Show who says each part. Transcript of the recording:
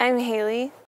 Speaker 1: I'm Haley.